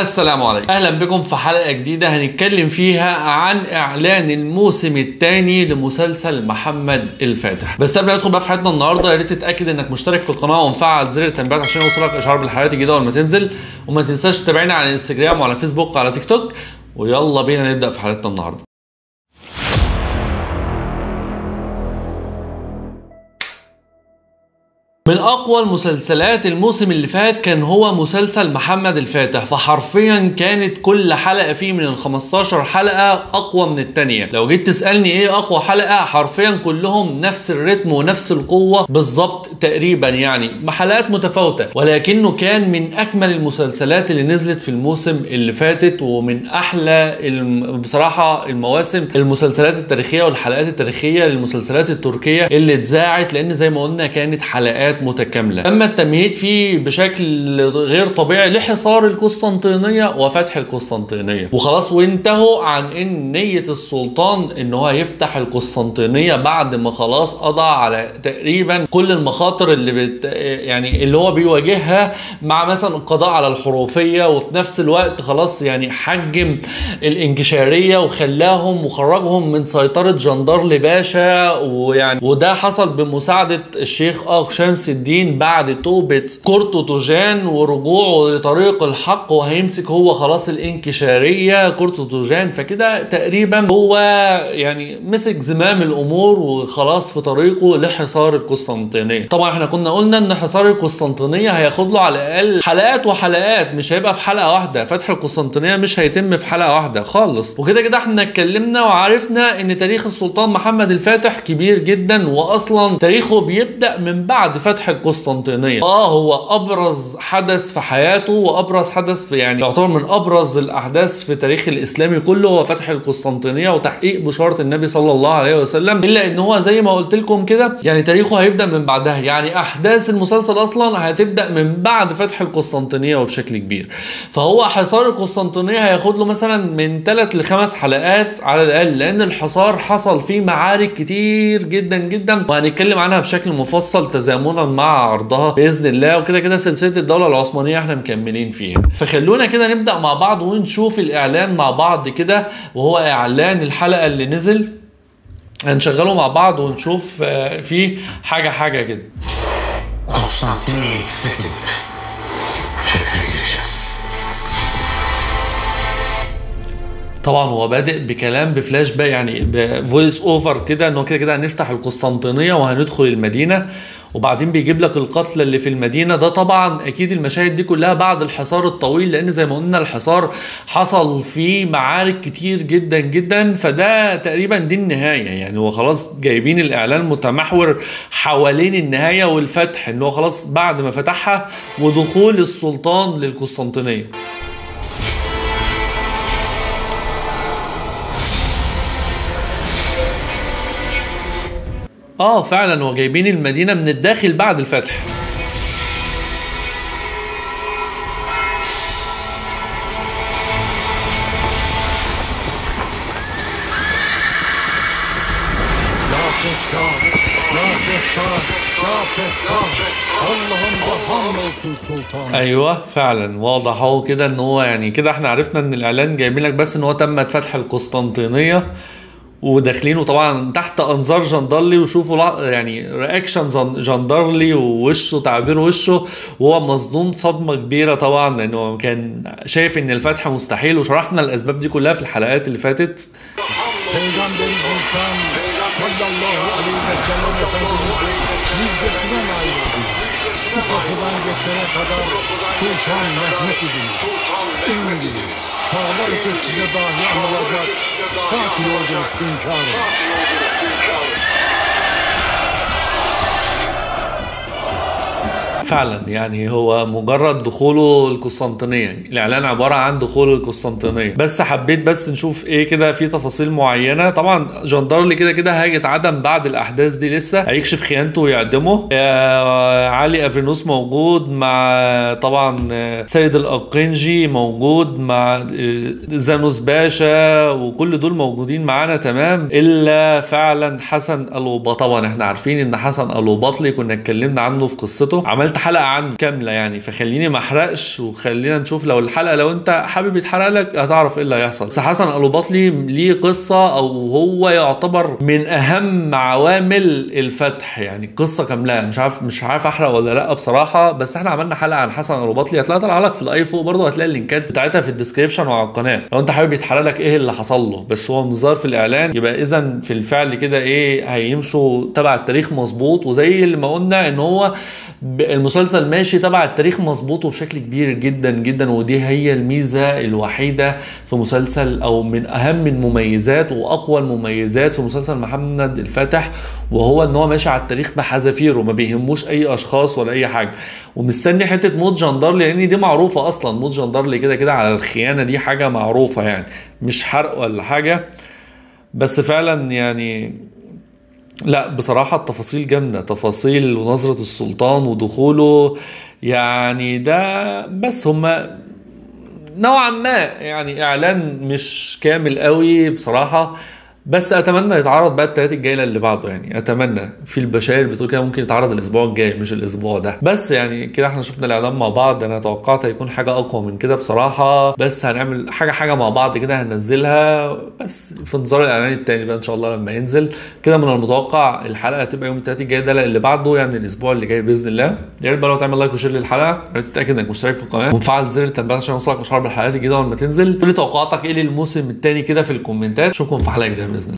السلام عليكم. أهلا بكم في حلقة جديدة هنتكلم فيها عن إعلان الموسم الثاني لمسلسل محمد الفاتح. بس قبل ما ندخل بقى في حلقتنا النهارده يا ريت تتأكد إنك مشترك في القناة ومفعل زر التنبيهات عشان يوصلك إشعار بالحلقات الجديدة أول ما تنزل. وما تنساش تتابعنا على إنستجرام وعلى فيسبوك وعلى تيك توك. ويلا بينا نبدأ في حلقتنا النهارده. من أقوى المسلسلات الموسم اللي فات كان هو مسلسل محمد الفاتح فحرفيا كانت كل حلقة فيه من ال 15 حلقة أقوى من التانية. لو جيت تسألني إيه أقوى حلقة حرفيا كلهم نفس الريتم ونفس القوة بالظبط تقريبا يعني حلقات متفاوتة. ولكنه كان من اجمل المسلسلات اللي نزلت في الموسم اللي فاتت ومن أحلى بصراحة المواسم المسلسلات التاريخية والحلقات التاريخية للمسلسلات التركية اللي اتذاعت لأن زي ما قلنا كانت حلقات متكاملة. أما التمهيد فيه بشكل غير طبيعي لحصار القسطنطينية وفتح القسطنطينية. وخلاص وانتهوا عن إن نية السلطان إن هو يفتح القسطنطينية بعد ما خلاص قضى على تقريبا كل المخاطر اللي بت يعني اللي هو بيواجهها مع مثلا القضاء على الحروفية وفي نفس الوقت خلاص يعني حجم الانكشارية وخلاهم وخرجهم من سيطرة جندرلي باشا ويعني وده حصل بمساعدة الشيخ آق شمس الدين بعد توبة كورتو توجان ورجوعه لطريق الحق وهيمسك هو خلاص الانكشارية. كورتو توجان فكده تقريبا هو يعني مسك زمام الأمور وخلاص في طريقه لحصار القسطنطينية. طبعا إحنا كنا قلنا إن حصار القسطنطينية هياخد له على الأقل حلقات وحلقات مش هيبقى في حلقة واحدة. فتح القسطنطينية مش هيتم في حلقة واحدة خالص. وكده كده إحنا اتكلمنا وعرفنا إن تاريخ السلطان محمد الفاتح كبير جدا واصلا تاريخه بيبدأ من بعد فتح القسطنطينية. آه هو أبرز حدث في حياته وأبرز حدث في يعني يعتبر من أبرز الأحداث في التاريخ الإسلامي كله هو فتح القسطنطينية وتحقيق بشارة النبي صلى الله عليه وسلم. إلا إن هو زي ما قلت لكم كده يعني تاريخه هيبدأ من بعدها. يعني أحداث المسلسل أصلا هتبدأ من بعد فتح القسطنطينية وبشكل كبير. فهو حصار القسطنطينية هياخد له مثلا من ثلاث لخمس حلقات على الأقل لأن الحصار حصل فيه معارك كتير جدا جدا. وهنتكلم عنها بشكل مفصل تزامنا مع عرضها بإذن الله. وكده كده سلسلة الدولة العثمانية إحنا مكملين فيها. فخلونا كده نبدأ مع بعض ونشوف الإعلان مع بعض كده وهو إعلان الحلقة اللي نزل. هنشغله مع بعض ونشوف آه، فيه حاجة حاجة كده. طبعا هو بادئ بكلام بفلاش باك يعني ب voice over كده إن هو كده كده هنفتح القسطنطينية وهندخل المدينة. وبعدين بيجيب لك القتلى اللي في المدينة. ده طبعا أكيد المشاهد دي كلها بعد الحصار الطويل لأن زي ما قلنا الحصار حصل فيه معارك كتير جدا جدا. فده تقريبا دي النهاية. يعني هو خلاص جايبين الإعلان متمحور حوالين النهاية والفتح إن هو خلاص بعد ما فتحها ودخول السلطان للقسطنطينية. آه فعلا هو جايبين المدينة من الداخل بعد الفتح. أيوه فعلا واضح اهو كده إن هو يعني كده إحنا عرفنا إن الإعلان جايبين لك بس إن هو تم فتح القسطنطينية وداخلين وطبعا تحت انظار جندرلي وشوفوا يعني رياكشن جن- جندرلي ووشه تعبير وشه وهو مصدوم صدمه كبيره طبعا لأنه كان شايف ان الفتح مستحيل وشرحنا الاسباب دي كلها في الحلقات اللي فاتت Peygamberimiz Sultan sallallahu aleyhi ve sellem Efendimiz müjdesine nail oldunuz. Bu kapıdan geçene kadar Sultan Mehmet idiniz. Şimdi dağlar ötesinde dahi anılacak katil oldunuz hünkârım. فعلا يعني هو مجرد دخوله القسطنطينية. الإعلان عبارة عن دخول القسطنطينية. بس حبيت بس نشوف إيه كده في تفاصيل معينة. طبعا جندرلي كده كده هيتعدم بعد الأحداث دي لسه. هيكشف خيانته ويعدمه. آه علي افرينوس موجود مع طبعا آه، سيد الأقنجي موجود مع آه، زانوس باشا وكل دول موجودين معانا تمام. إلا فعلا حسن ألوباطلي. طبعا إحنا عارفين إن حسن ألوباطلي كنا اتكلمنا عنه في قصته. عملت حلقة عنه كاملة يعني فخليني ما أحرقش وخلينا نشوف لو الحلقة لو أنت حابب يتحرق لك هتعرف إيه اللي هيحصل. بس حسن الوباطلي ليه قصة أو هو يعتبر من أهم عوامل الفتح يعني القصة كاملة. مش عارف مش عارف أحرق ولا لأ بصراحة بس إحنا عملنا حلقة عن حسن الوباطلي هتلاقيها طالعه لك في ال i فوق برضه هتلاقي اللينكات بتاعتها في ال description وعلى القناة. لو أنت حابب يتحرق لك إيه اللي حصل له. بس هو مظهر في الإعلان. يبقى إذا في الفعل كده إيه هيمشوا تبع التاريخ مظبوط. وزي اللي ما قلنا إن هو المسلسل ماشي تبع التاريخ مظبوط وبشكل كبير جدا جدا ودي هي الميزة الوحيدة في مسلسل أو من أهم المميزات وأقوى المميزات في مسلسل محمد الفاتح وهو إن هو ماشي على التاريخ بحذافيره ما بيهموش أي أشخاص ولا أي حاجة. ومستني حتة موت جندارلي لأن دي معروفة أصلا موت جندارلي كده كده على الخيانة دي حاجة معروفة يعني مش حرق ولا حاجة. بس فعلا يعني لا بصراحة التفاصيل جامدة. تفاصيل ونظرة السلطان ودخوله يعني ده بس هما نوعا ما يعني إعلان مش كامل قوي بصراحة. بس أتمنى يتعرض بقى التلات الجايه اللي بعده يعني. أتمنى. في البشاير بتقول كده ممكن يتعرض الأسبوع الجاي مش الأسبوع ده. بس يعني كده إحنا شفنا الإعلان مع بعض. أنا توقعت هيكون حاجة أقوى من كده بصراحة. بس هنعمل حاجة حاجة مع بعض كده هننزلها. بس في انتظار الإعلان التاني بقى إن شاء الله لما ينزل. كده من المتوقع الحلقة هتبقى يوم التلات الجاي ده اللي بعده يعني الأسبوع اللي جاي بإذن الله. يا ريت بقى لو تعمل like و share للحلقة. يا ريت تتأكد إنك مشترك في القناة. وتفعل زر التنبيهات عشان يوصلك اشعار بالحلقات الجديدة لما تنزل. قول لي توقعاتك إيه للموسم التاني كده في الكومنتات. أشوفكم في حلقة جديدة.